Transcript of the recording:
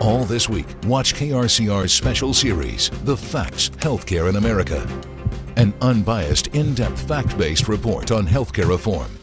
All this week, watch KRCR's special series, The Facts Healthcare in America. An unbiased, in depth, fact based report on healthcare reform